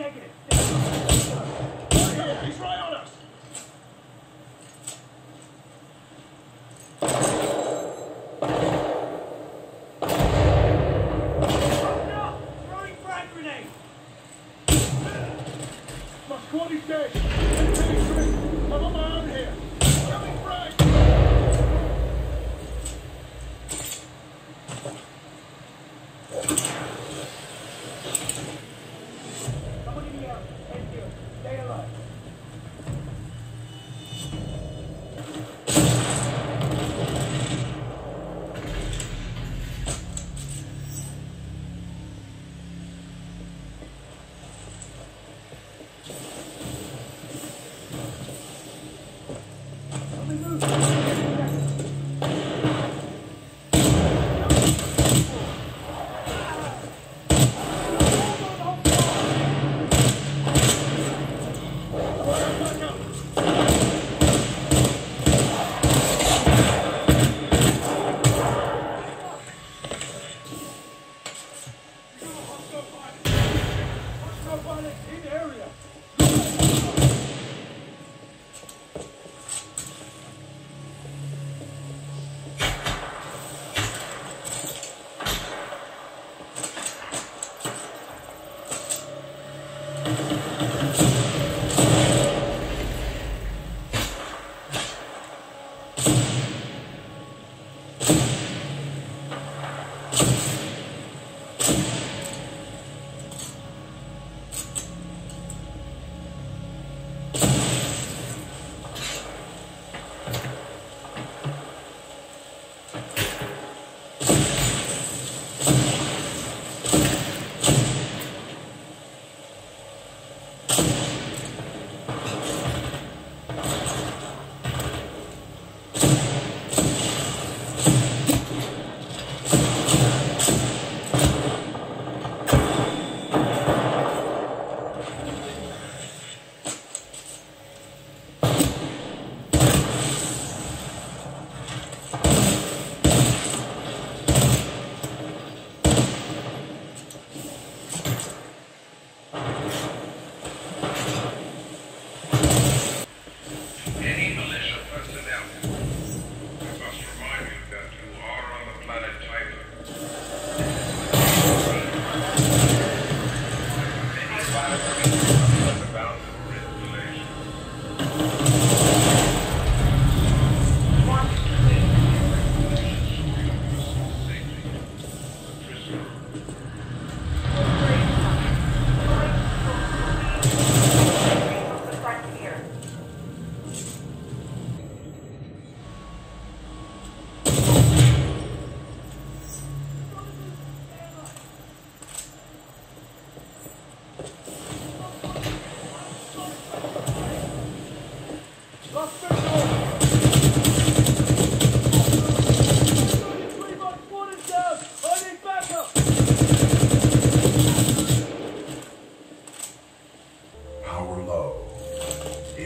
Negative. He's right on us. Open up! Throwing frag grenade! My squad is dead. I'm on my own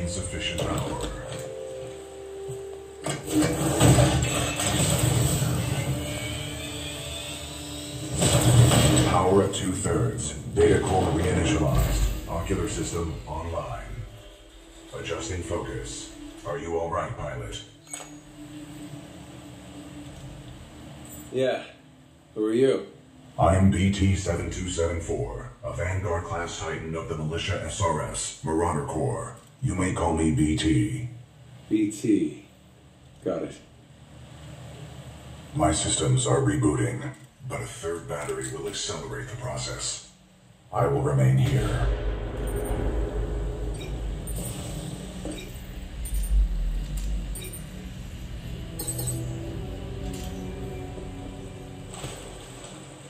Insufficient power. Power at two thirds. Data core reinitialized. Ocular system online. Adjusting focus. Are you alright, pilot? Yeah. Who are you? I'm BT 7274, a Vanguard class Titan of the Militia SRS, Marauder Corps. You may call me BT. BT. Got it. My systems are rebooting, but a third battery will accelerate the process. I will remain here.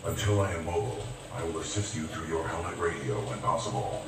Until I am mobile, I will assist you through your helmet radio when possible.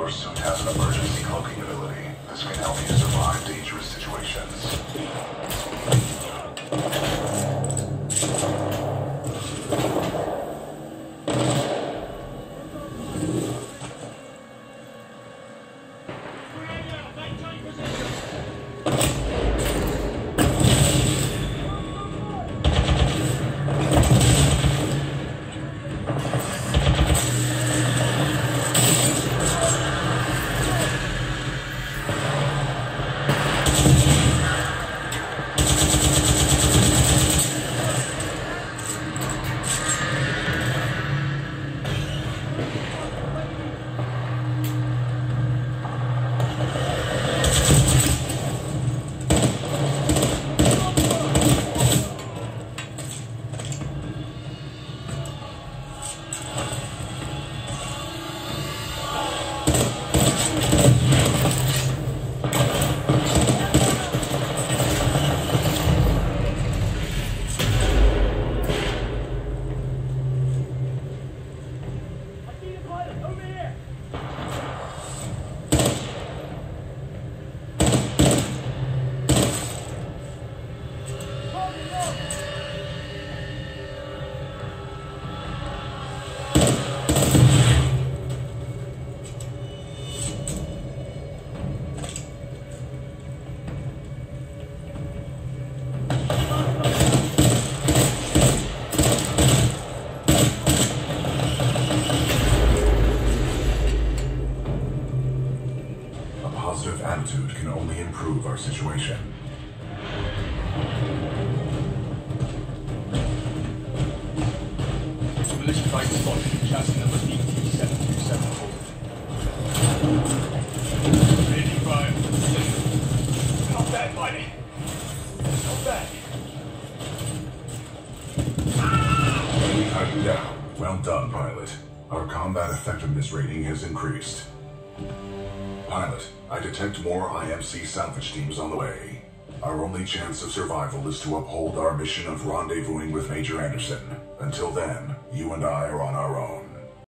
Your suit has an emergency cloaking ability. This can help you survive dangerous situations. Situation. Militia flight spotted. Chassis number BT727 forward. 85. Not bad, buddy. Not bad. We cut you down. Well done, pilot. Our combat effectiveness rating has increased. Pilot, I detect more IMC salvage teams on the way. Our only chance of survival is to uphold our mission of rendezvousing with Major Anderson. Until then, you and I are on our own.